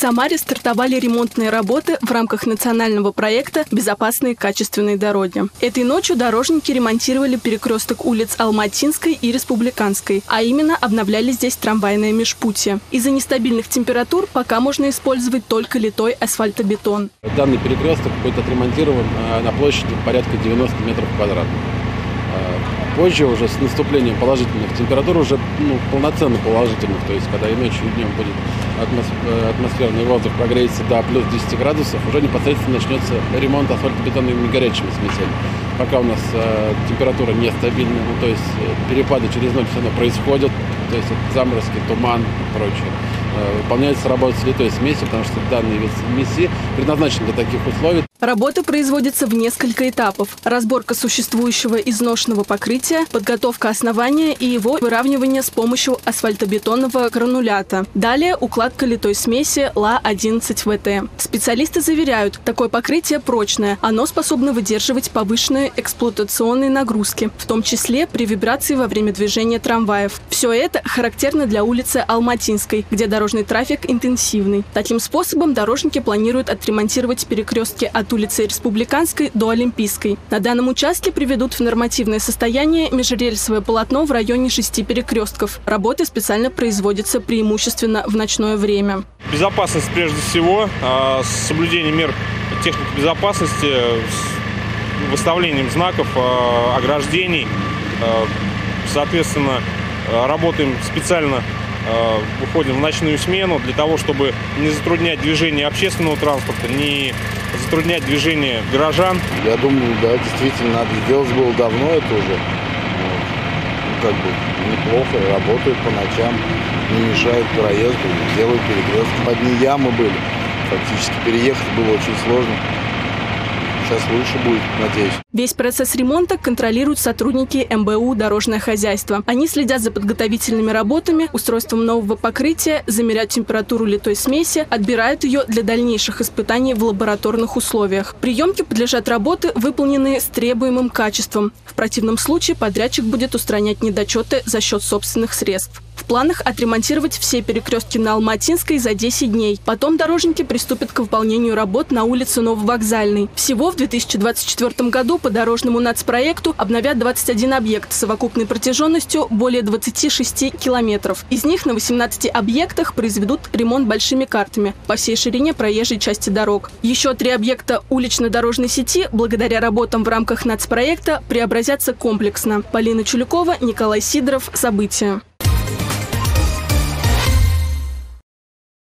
Самаре стартовали ремонтные работы в рамках национального проекта «Безопасные качественные дороги». Этой ночью дорожники ремонтировали перекресток улиц Алматинской и Республиканской, а именно обновляли здесь трамвайное межпутье. Из-за нестабильных температур пока можно использовать только литой асфальтобетон. Данный перекресток будет отремонтирован э, на площади порядка 90 метров квадратных. Позже, уже с наступлением положительных температур, уже ну, полноценно положительных, то есть когда и ночью, и днем будет э, атмосферный воздух прогреется до плюс 10 градусов, уже непосредственно начнется ремонт асфальтобетонными горячими смесями. Пока у нас э, температура нестабильна, ну, то есть э, перепады через ночь все равно происходят, то есть заморозки, туман и прочее. Э, выполняется работа с литой смесью, потому что данный вид смеси предназначен для таких условий. Работа производится в несколько этапов. Разборка существующего изношенного покрытия, подготовка основания и его выравнивание с помощью асфальтобетонного гранулята. Далее укладка литой смеси ЛА-11ВТ. Специалисты заверяют, такое покрытие прочное. Оно способно выдерживать повышенные эксплуатационные нагрузки, в том числе при вибрации во время движения трамваев. Все это характерно для улицы Алматинской, где дорожный трафик интенсивный. Таким способом дорожники планируют отремонтировать перекрестки от улицы Республиканской до Олимпийской. На данном участке приведут в нормативное состояние межрельсовое полотно в районе шести перекрестков. Работы специально производятся преимущественно в ночное время. Безопасность прежде всего, а, соблюдение мер техники безопасности, с выставлением знаков, а, ограждений. А, соответственно, работаем специально выходим в ночную смену для того, чтобы не затруднять движение общественного транспорта, не затруднять движение горожан. Я думаю, да, действительно, надо сделать было давно это уже. Как бы неплохо, работают по ночам, не мешают проезду, делают перекрестки. Одни ямы были, фактически переехать было очень сложно сейчас лучше будет, надеюсь. Весь процесс ремонта контролируют сотрудники МБУ «Дорожное хозяйство». Они следят за подготовительными работами, устройством нового покрытия, замеряют температуру литой смеси, отбирают ее для дальнейших испытаний в лабораторных условиях. Приемки подлежат работы, выполненные с требуемым качеством. В противном случае подрядчик будет устранять недочеты за счет собственных средств. Планах отремонтировать все перекрестки на Алматинской за 10 дней. Потом дорожники приступят к выполнению работ на улице Нововокзальной. Всего в 2024 году по дорожному нацпроекту обновят 21 объект с совокупной протяженностью более 26 километров. Из них на 18 объектах произведут ремонт большими картами по всей ширине проезжей части дорог. Еще три объекта улично-дорожной сети благодаря работам в рамках нацпроекта преобразятся комплексно. Полина Чулюкова, Николай Сидоров. События.